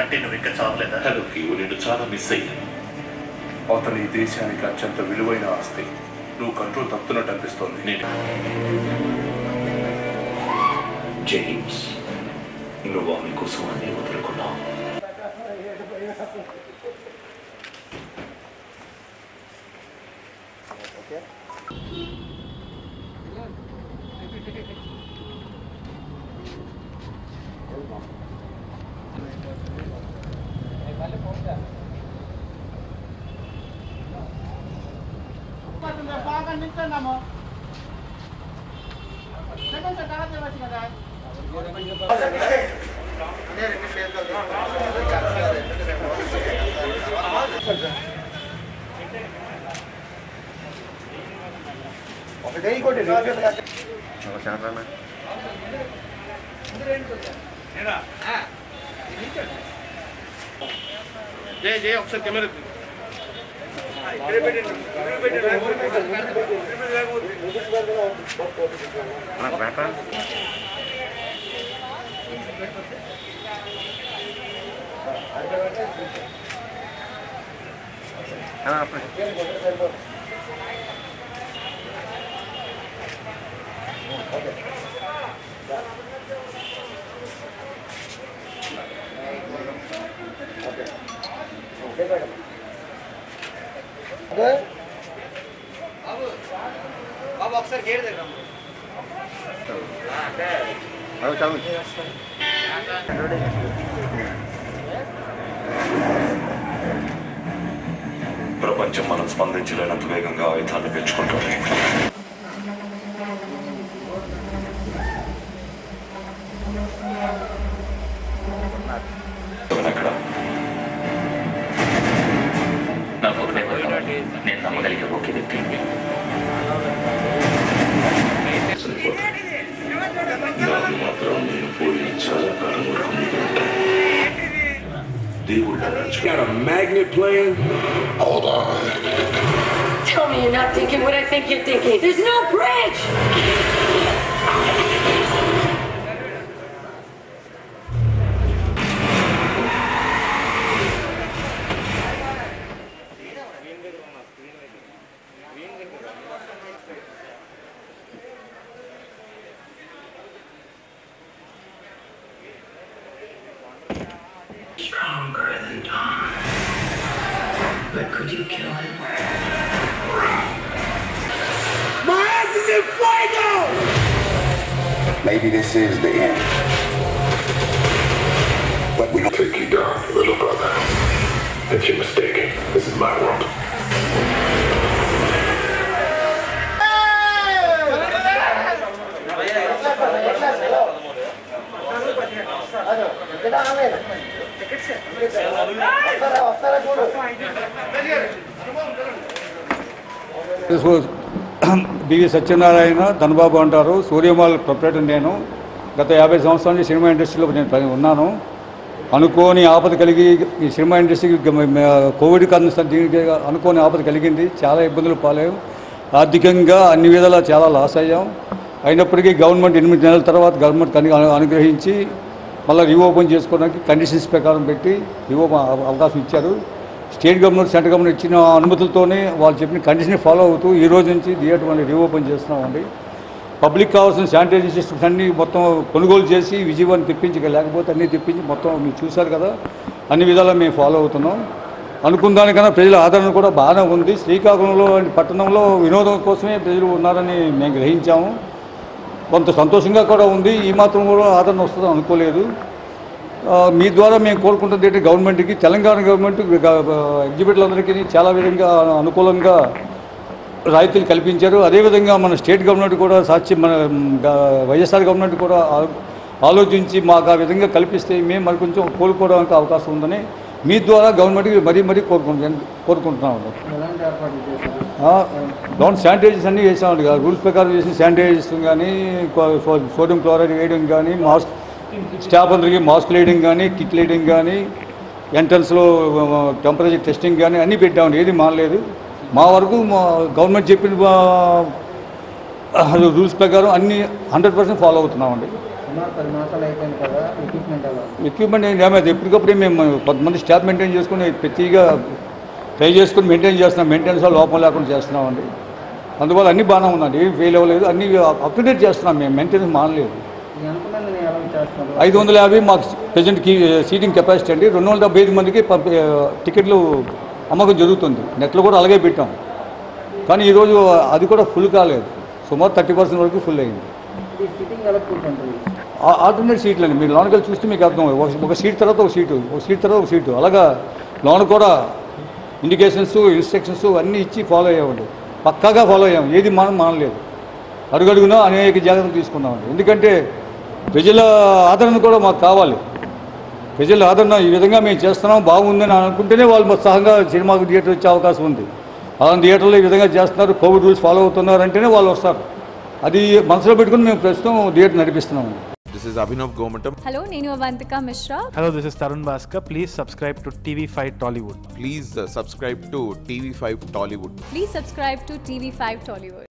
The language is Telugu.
అంటే నువ్వు ఇంకా చావలేదా నేను చాలా మిస్ అయ్యాను అతని ఈ దేశానికి అత్యంత విలువైన ఆస్తి. నువ్వు కంట్రోల్ తప్పుతున్నట్టు అనిపిస్తోంది. నేను జేమ్స్ నువ్వు ఆమె కోసం అన్ని వదులుకున్నావు. nickel number. Second, the car, the machine, the guy. जय जय अफसर कैमरे Anak berapa? Anak apa? Oke. Oke. Oke, Pak. Oke. ఒకసారి కెమెరా బాబు ఒకసారి గేట్ దగ్గర ప్రపంచం మనం స్పందించలేనంత వేగంగా ఆయుధాన్ని పెంచుకుంటుంది ఎక్కడ నాకు ఒకటే భయం. నేను నమ్మగలిగే ఒకే వ్యక్తి You got a magnet playing? Hold on. Tell me you're not thinking what I think you're thinking. There's no bridge! But could you kill him? My ass is in fuego! Maybe this is the end. But we don't Take you down, little brother. But you're mistaken. This is my world. BV Satyanarayana Dhanababu అంటారు సూర్యమాల్ ప్రొపరేటర్ నేను గత యాభై సంవత్సరాల నుంచి సినిమా ఇండస్ట్రీలో నేను ఉన్నాను. అనుకోని ఆపద కలిగి ఈ సినిమా ఇండస్ట్రీకి కోవిడ్ కారణం దీనికి అనుకోని ఆపద కలిగింది. చాలా ఇబ్బందులు పాలేం ఆర్థికంగా అన్ని విధాలా చాలా లాస్ అయ్యాం. అయినప్పటికీ గవర్నమెంట్ ఎనిమిది నెలల తర్వాత గవర్నమెంట్ కని అనుగ్రహించి మళ్ళీ రీఓపెన్ చేసుకోవడానికి కండిషన్స్ ప్రకారం పెట్టి రీఓపెన్ అవకాశం ఇచ్చారు. స్టేట్ గవర్నమెంట్ సెంట్రల్ గవర్నమెంట్ ఇచ్చిన అనుమతులతోనే వాళ్ళు చెప్పిన కండిషన్ ఫాలో అవుతూ ఈ రోజు నుంచి థియేటర్ మళ్ళీ రీఓపెన్ చేస్తున్నామండి. పబ్లిక్ కావాల్సిన శానిటైజేషన్ సిస్టమ్స్ అన్నీ మొత్తం కొనుగోలు చేసి విజయవాడని తెప్పించి లేకపోతే అన్నీ తెప్పించి మొత్తం మీరు చూశారు కదా అన్ని విధాలా మేము ఫాలో అవుతున్నాం. అనుకున్న దానికన్నా ప్రజల ఆదరణ కూడా బాగానే ఉంది. శ్రీకాకుళంలో పట్టణంలో వినోదం కోసమే ప్రజలు ఉన్నారని మేము గ్రహించాము. కొంత సంతోషంగా కూడా ఉంది. ఈ మాత్రం కూడా ఆదరణ వస్తుందని అనుకోలేదు. మీ ద్వారా మేము కోరుకుంటుంది ఏంటి? గవర్నమెంట్కి తెలంగాణ గవర్నమెంట్ ఎగ్జిబిట్లందరికీ చాలా విధంగా అనుకూలంగా రాయితీలు కల్పించారు. అదేవిధంగా మన స్టేట్ గవర్నమెంట్ కూడా సాక్షి మన వైఎస్ఆర్ గవర్నమెంట్ కూడా ఆలోచించి మాకు ఆ విధంగా కల్పిస్తే మేము మరి కొంచెం కోలుకోవడానికి అవకాశం ఉందని మీ ద్వారా గవర్నమెంట్కి మరీ మరీ కోరుకుంటున్నాం కోరుకుంటున్నాము డౌన్ శానిటైజర్స్ అన్నీ వేసామండి రూల్స్ ప్రకారం చేసిన శానిటైజర్స్ కానీ సోడియం క్లోరైడ్ వేయడం కానీ మాస్క్ స్టాఫ్ అందరికీ మాస్క్ వేయడం కానీ కిట్ వేయడం కానీ ఎంట్రన్స్లో టెంపరేచర్ టెస్టింగ్ కానీ అన్నీ పెట్టామండి ఏది మానలేదు. మా వరకు మా గవర్నమెంట్ చెప్పిన రూల్స్ ప్రకారం అన్ని హండ్రెడ్ పర్సెంట్ ఫాలో అవుతున్నామండి. ఎక్విప్మెంట్ ఏం డ్యామేజ్ ఎప్పటికప్పుడే మేము కొంతమంది స్టాఫ్ మెయింటైన్ చేసుకుని ప్రతిగా ట్రై చేసుకుని మెయింటైన్ చేస్తున్నాం. మెయింటెనెన్స్ లోపం లేకుండా చేస్తున్నామండి. అందువల్ల అన్ని బాగానే ఉందండి. ఫెయిల్ అవ్వలేదు. అన్ని అప్ టు డేట్ చేస్తున్నాం. మేము మెయింటెనెన్స్ మానలేదు. ఐదు వందల యాభై మాకు ప్రజెంట్ సీటింగ్ కెపాసిటీ అండి. రెండు వందల డెబ్బై ఐదు మందికి టికెట్లు అమ్మకం జరుగుతుంది. నెట్లో కూడా అలాగే పెట్టాం. కానీ ఈరోజు అది కూడా ఫుల్ కాలేదు. సుమారు థర్టీ పర్సెంట్ వరకు ఫుల్ అయింది. ఆల్టర్నేట్ సీట్లు అండి మీరు లోనకి వెళ్ళి చూస్తే మీకు అర్థం ఒక- ఒక సీట్ తర్వాత ఒక సీటు ఒక సీట్ తర్వాత ఒక సీటు. అలాగా లోన కూడా ఇండికేషన్స్ ఇన్స్ట్రక్షన్స్ అన్నీ ఇచ్చి ఫాలో అయ్యామండి. పక్కాగా ఫాలో అయ్యాం. ఏది మనం మానలేదు అడుగడుగునా అనేక జాగ్రత్తలు తీసుకున్నామండి. ఎందుకంటే ప్రజల ఆదరణ కూడా మాకు కావాలి ప్రజల ఆదరణ ఈ విధంగా మేము చేస్తున్నాం బాగుందని అనుకుంటేనే వాళ్ళు మా సహంగా సినిమాకు థియేటర్ వచ్చే అవకాశం ఉంది అలాంటి థియేటర్లో ఈ విధంగా చేస్తున్నారు కోవిడ్ రూల్స్ ఫాలో అవుతున్నారు అంటేనే వాళ్ళు వస్తారు అది మనసులో పెట్టుకుని మేము ప్రస్తుతం థియేటర్ నడిపిస్తున్నాము This is Abhinav Gomatam. Hello నేను Avantika Mishra Hello, this is Tarun Bhaskar. Please subscribe to TV5 Tollywood. Please uh, subscribe to TV5 Tollywood. Please subscribe to TV five Tollywood